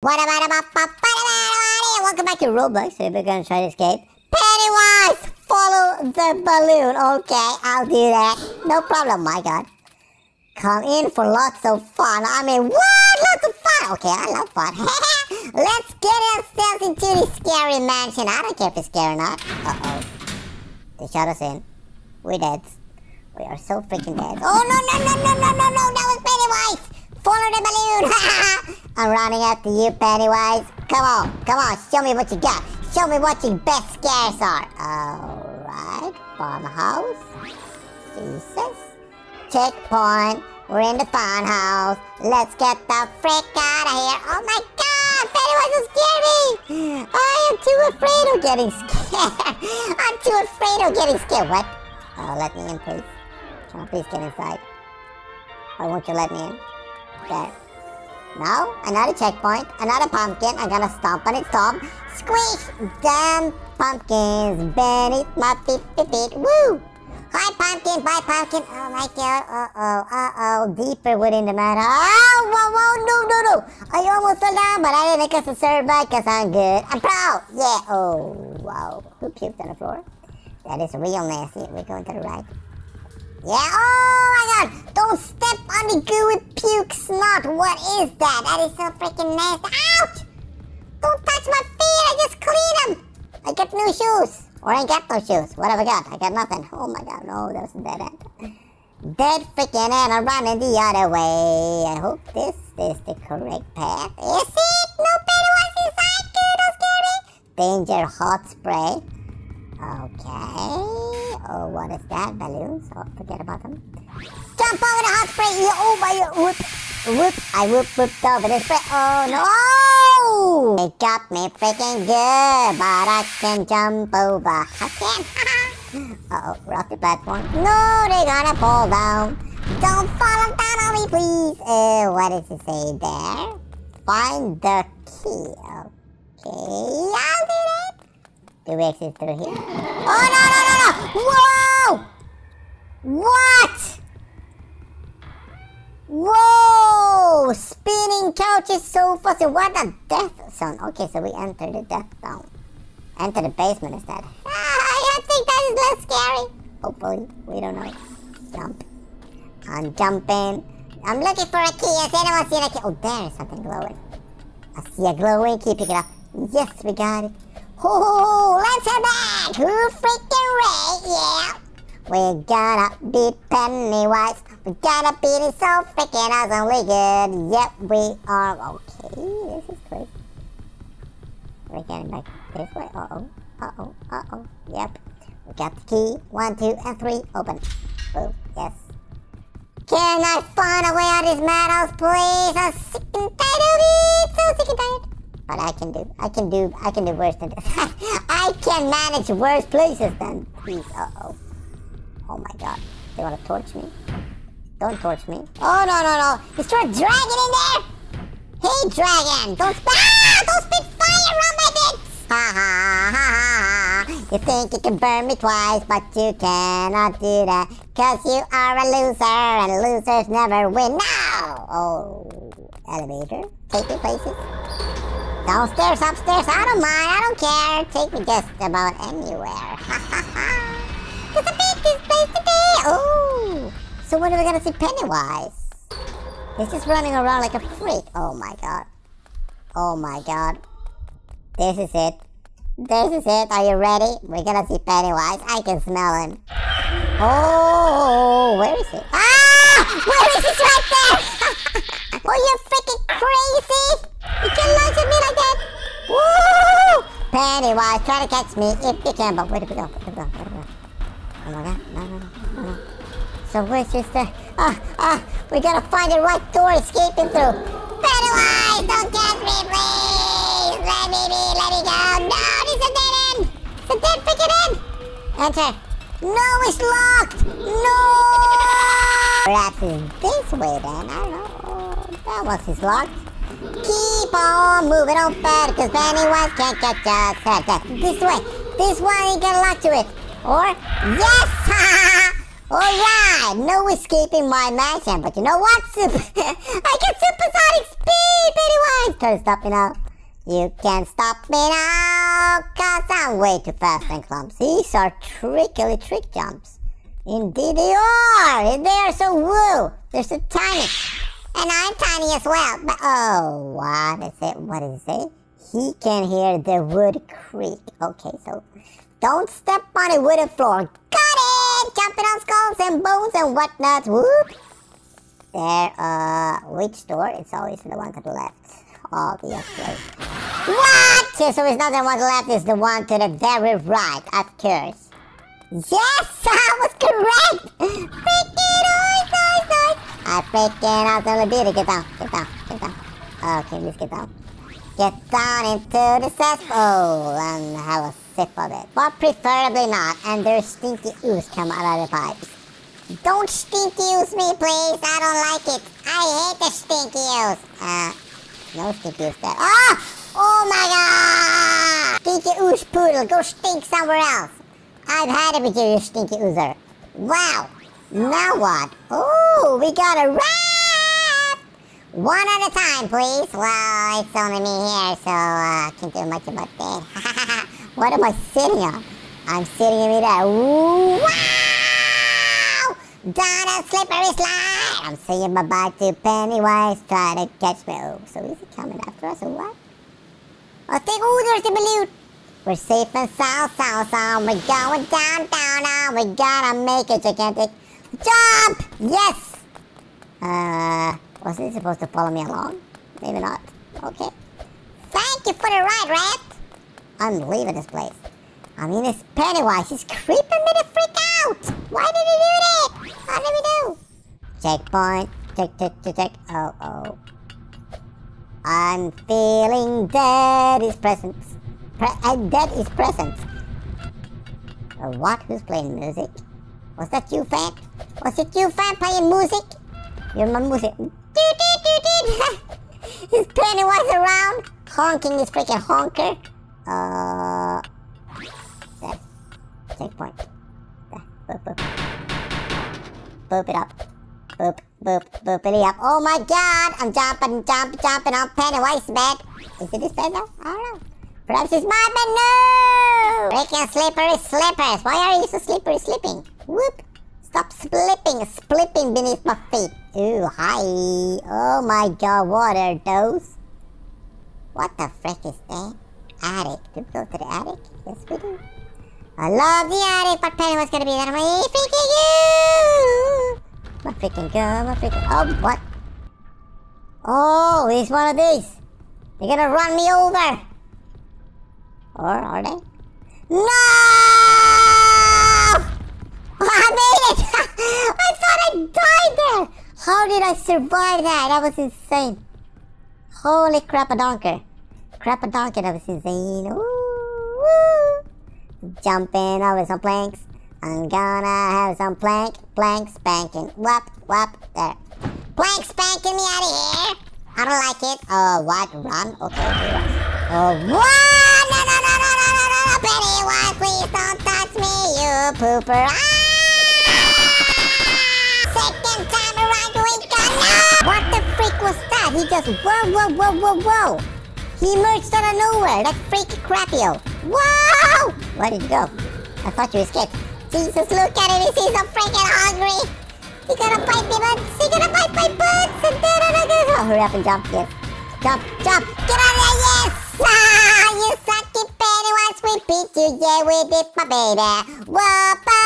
What about about Welcome back to Roblox. So we're gonna try to escape. Pennywise, follow the balloon. Okay, I'll do that. No problem. My God, come in for lots of fun. I mean, what? Lots of fun. Okay, I love fun. Let's get ourselves into the scary mansion. I don't care if it's scary or not. Uh oh, they shot us in. We're dead. We are so freaking dead. Oh no no no no no no no! That was Pennywise. Follow the balloon! I'm running after you, Pennywise. Come on, come on, show me what you got. Show me what your best scares are. Alright, farmhouse. Jesus. Checkpoint. We're in the farmhouse. Let's get the frick out of here. Oh my god, Pennywise will scare me. I am too afraid of getting scared. I'm too afraid of getting scared. What? Oh, let me in, please. Can I please get inside? Why won't you let me in? Okay. Now, another checkpoint, another pumpkin. I'm gonna stomp on its top. Squish! Damn pumpkins beneath my feet, feet, feet. Woo! Hi, pumpkin, bye, pumpkin. Oh my god, uh-oh, uh-oh. Deeper within the mud. Oh, whoa, whoa, no, no, no. I almost fell down, but I didn't because I survived because I'm good. I'm proud. Yeah, oh, wow. Who puked on the floor? That is real nasty. We're going to the right. Yeah, oh my god! Don't step on the goo gooey puke snot! What is that? That is so freaking nasty. Ouch! Don't touch my feet! I just clean them! I get new shoes! Or I get no shoes. What have I got? I got nothing. Oh my god, no, that was a dead end. Dead freaking end. I'm running the other way. I hope this is the correct path. Is it? No Pennywise inside! Good, don't scare me! Danger hot spray. Oh, what is that? Balloons? Oh, forget about them. Jump over the hot spray! Oh my, whoop, whoop. I whoop, whooped over the spray. Oh no! They got me freaking good, but I can jump over. I can't. Uh-oh, we're off the platform. No, they're gonna fall down. Don't fall down on me, please. Uh, what does it say there? Find the key. Okay, I'll do that. Do we exit through here? Oh, no! Whoa! What? Whoa! Spinning couches, sofas, what a death zone. Okay, so we enter the death zone. Enter the basement instead. Ah, I think that is less scary. Hopefully, we don't know. Jump. I'm jumping. I'm looking for a key. Has anyone seen a key? Oh, there's something glowing. I see a glowing key. Pick it up. Yes, we got it. Let's head back! Who freaking Ray? Yeah! We're gonna beat Pennywise. We're gonna it so freaking awesomely good. Yep, we are. Okay, this is crazy. We're getting back this way. Uh oh. Uh oh. Uh oh. Yep. We got the key. One, two, and three. Open. Boom. Yes. Can I find a way out of this madhouse, please? I'm sick and tired of it. So sick and tired. But I can do, I can do, I can do worse than this. I can manage worse places than these. Uh-oh. Oh my god. They want to torch me? Don't torch me. Oh, no, no, no. Is there a dragon in there? Hey, dragon. Don't, ah, don't spit fire on my bits. Ha, ha, ha, ha, ha. You think you can burn me twice, but you cannot do that. Cause you are a loser, and losers never win. Now! Oh, elevator. Take me places. Downstairs, upstairs, I don't mind, I don't care. Take me just about anywhere. Ha ha ha. It's a big place to be. Oh. So when are we gonna see Pennywise? He's just running around like a freak. Oh my god. Oh my god. This is it. This is it. Are you ready? We're gonna see Pennywise. I can smell him. Oh, where is he? Ah! Where is he? Right there! Are you freaking crazy? You can't launch at me like that! Woo! Pennywise, try to catch me if you can, but where did we go? Where did we go? Where did we go? Oh my god, no, no, no, no, no. So where's this, uh, ah, ah, we gotta find the right door escaping through. Pennywise, don't catch me, please! Let me be, let me go! No, this is a dead end! It's a dead freaking end! Enter. No, it's locked! No! Perhaps it's this way then, I don't know. That was it's locked. Keep on moving on fast, cause Pennywise can't catch us. This way. This one, you get locked to it. Or, yes! Alright, no escaping my mansion, but you know what? Super I get supersonic speed, Pennywise! To stop me now. You can't stop me now, cause I'm way too fast and clumsy. These are trickily trick jumps. Indeed they are! They are so woo! They're so tiny. And I'm tiny as well. But oh, what is it? What does it? He can hear the wood creak. Okay, so don't step on a wooden floor. Got it! Jumping on skulls and bones and whatnot. Whoop! There, uh, which door? It's always the one to the left. Obviously. What? So it's not the one to the left, it's the one to the very right, of course. Yes, I was correct! Freaking nice! I freaking did it. Get down, get down, get down. Okay, let's get down. Get down into the cesspool and have a sip of it. But preferably not, and there's stinky ooze come out of the pipes. Don't stinky ooze me, please. I don't like it. I hate the stinky ooze. Uh, no stinky ooze there. Oh! Oh my god! Stinky ooze poodle, go stink somewhere else. I've had it with you, you stinky oozer. Wow! Now what? Oh, we got a rat! One at a time, please. Well, it's only me here, so I uh, can't do much about that. what am I sitting on? I'm sitting in that. Wow! Down a slippery slide! I'm saying bye-bye to Pennywise, try to catch me. Oh, so is he coming after us or what? I think, oh, there's the balloon. We're safe and sound, sound, sound. We're going down, down, down. We gotta make it gigantic. Jump! Yes! Uh, was it supposed to follow me along? Maybe not. Okay. Thank you for the ride, Rat! I'm leaving this place. I mean, it's Pennywise. He's creeping me the freak out! Why did he do that? How did we do? Checkpoint. Check, check, check, check. Oh, oh. I'm feeling dead is present. Pre uh, dead is present. Uh, what? Who's playing music? Was that you, Fat? Was it you, Fat, playing music? You're my music. Is Pennywise around? Honking his freaking honker? Uh... There. Checkpoint. Boop, boop. Boop it up. Boop, boop, boop it up. Oh my god! I'm jumping, jumping, jumping on Pennywise bed. Is it this bed now? I don't know. Perhaps it's my bed. No! Freaking slippery slippers. Why are you so slippery slipping? Whoop! Stop slipping, slipping beneath my feet. Ooh, hi. Oh my god, what are those? What the frick is that? Attic. Do we go to the attic? Yes, we do. I love the attic, but Pennywise gonna be there. My freaking you! My freaking girl, my freaking. Oh, what? Oh, he's one of these. They're gonna run me over. Or are they? No! I made it! I thought I died there! How did I survive that? That was insane. Holy crap a donker. Crap a donker, that was insane. Ooh, woo. Jumping over some planks. I'm gonna have some plank, plank spanking. Whop, whop, there. Plank spanking me out of here! I don't like it. Oh, what? Run? Okay. Oh, what? No, no, no, no, no, no, no, no, Pennywise, please don't touch me, you pooper. Ah! Whoa, whoa, whoa, whoa, whoa. He emerged out of nowhere. That freaky crapio. Whoa! Where did he go? I thought you escaped. Jesus, look at him. He's so freaking hungry. He gonna bite me butts. He gonna bite my butts. And then I'm gonna... Oh, hurry up and jump. Yes. Jump, jump. Get out of there. Yes. Ah, you sucky Pennywise. We beat you. Yeah, we beat my baby. Whoop.